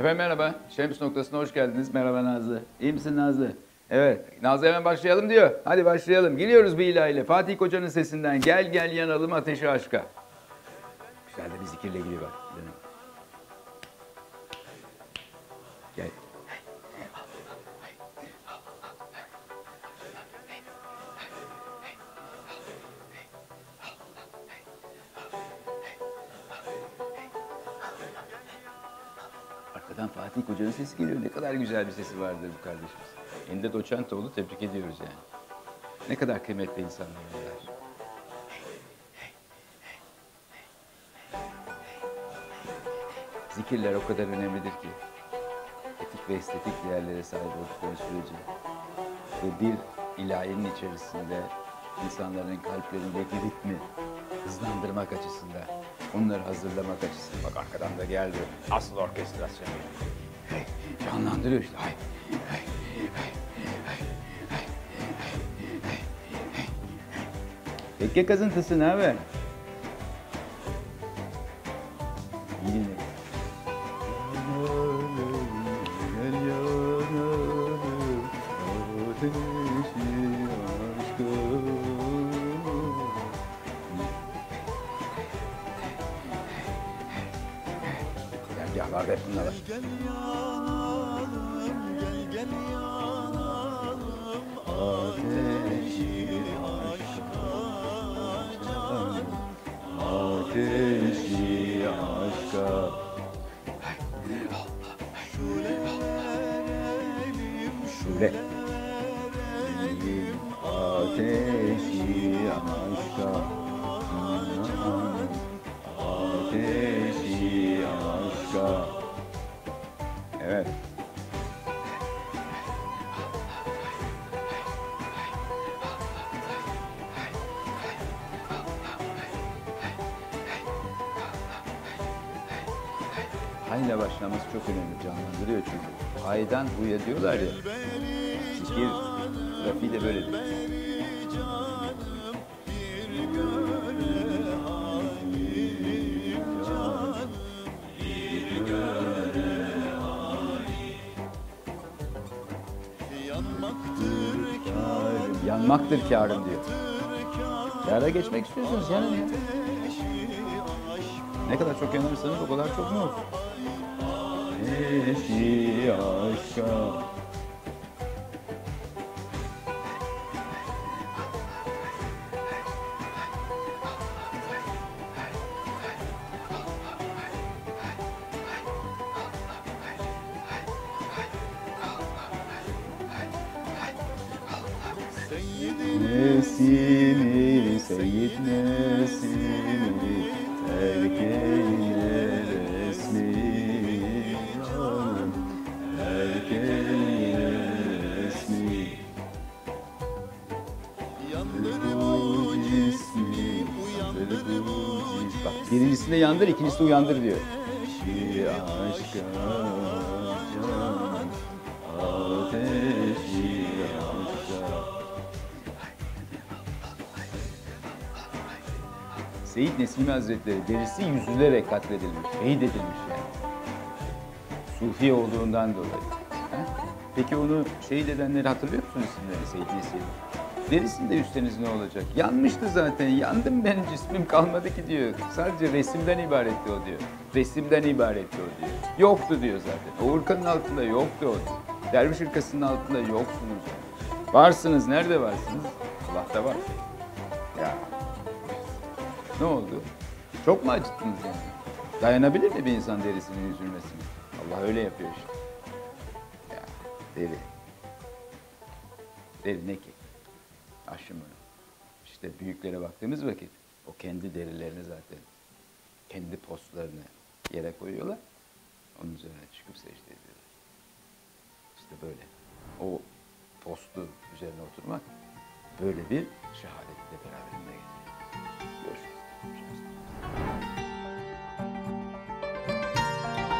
Efendim merhaba. Şems noktasına hoş geldiniz. Merhaba Nazlı. İyi misin Nazlı? Evet. Nazlı hemen başlayalım diyor. Hadi başlayalım. Geliyoruz bir ilahiyle. Fatih Koca'nın sesinden. Gel gel yanalım ateşi aşka. Güzel de bir zikirle ilgili bak. Gel. Arkadan Fatih Koca'nın sesi geliyor. Ne kadar güzel bir sesi vardır bu kardeşimiz. Hem de Doçentoğlu tebrik ediyoruz yani. Ne kadar kıymetli insanlar bunlar. Zikirler o kadar önemlidir ki. Etik ve estetik değerlere sahip oldukları sürece ve bir ilahinin içerisinde insanların kalplerindeki ritmi hızlandırmak açısından, onları hazırlamak açısından. Bak arkadan da geldi. Asıl orkestrasyon. Hey, canlandırıyor işte. Hay, hay, hay. Tekke kazıntısı ne haber? İyi dinle. Dergahlarda hep bunlar var. Ateşi aşka canım Ateşi aşka Şule Ateşi aşka Evet. Hayla başlaması çok önemli, canlandırıyor çünkü. Haydan huya diyorlar ya. Zikir trafiği de böyledir. Kârım, yanmaktır kârım diyor. Kâra geçmek istiyorsanız yanın ya. Ne kadar çok yanarsanız o kadar çok ne olur? Ateşi aşka. Nesimi, Seyyid Nesimi Terk resmi canım Terk resmi Yandır Bu cismi cismi Yandır Uyandır bu cismi Bak birincisinde yandır, ikincisinde uyandır diyor. ateşi Aşka Seyit Nesimi Hazretleri derisi yüzülerek katledilmiş, şehit edilmiş yani. Sufi olduğundan dolayı. Ha? Peki onu şehit edenleri hatırlıyor musunuz isimlerini Seyit Nesimi? Derisinde üsteniz ne olacak? Yanmıştı zaten, yandım ben cismim kalmadı ki diyor. Sadece resimden ibaretti o diyor. Resimden ibaretti o diyor. Yoktu diyor zaten. O altında yoktu o diyor. Derviş hırkasının altında yoksunuz. Varsınız, nerede varsınız? Allah'ta var. Ne oldu? Çok mu acıttınız yani? Dayanabilir mi bir insan derisinin üzülmesine? Allah öyle yapıyor işte. Ya deri. Deri ne ki? Aşımı. İşte büyüklere baktığımız vakit o kendi derilerini zaten kendi postlarını yere koyuyorlar. Onun üzerine çıkıp secde ediyorlar. İşte böyle. O postu üzerine oturmak böyle bir şehadetle beraberinde getiriyor. Görüşürüz. Thank you.